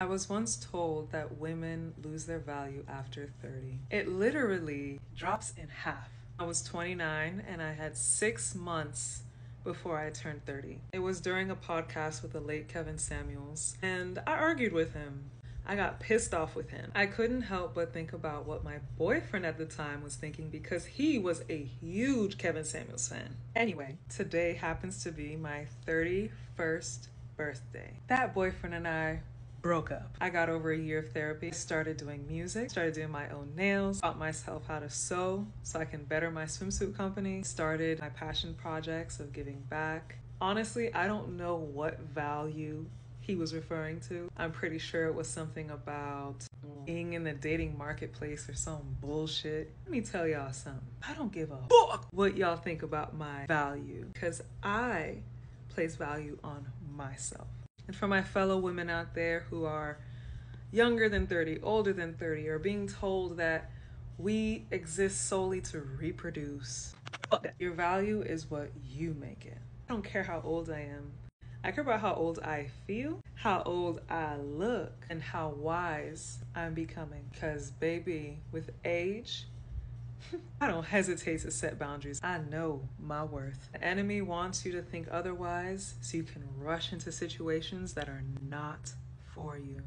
I was once told that women lose their value after 30. It literally drops in half. I was 29 and I had six months before I turned 30. It was during a podcast with the late Kevin Samuels, and I argued with him. I got pissed off with him. I couldn't help but think about what my boyfriend at the time was thinking because he was a huge Kevin Samuels fan. Anyway, today happens to be my 31st birthday. That boyfriend and I broke up. I got over a year of therapy, started doing music, started doing my own nails, taught myself how to sew so I can better my swimsuit company, started my passion projects of giving back. Honestly, I don't know what value he was referring to. I'm pretty sure it was something about being in the dating marketplace or some bullshit. Let me tell y'all something. I don't give a fuck what y'all think about my value because I place value on myself. And for my fellow women out there who are younger than 30, older than 30, or being told that we exist solely to reproduce, your value is what you make it. I don't care how old I am. I care about how old I feel, how old I look, and how wise I'm becoming. Because, baby, with age, I don't hesitate to set boundaries. I know my worth. The enemy wants you to think otherwise so you can rush into situations that are not for you.